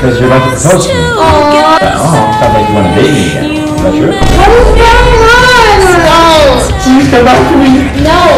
Because you're about to propose to me. Oh, Oh, sounds like you want to date me again. Is that true? what is going on? No. Please come back to me. No.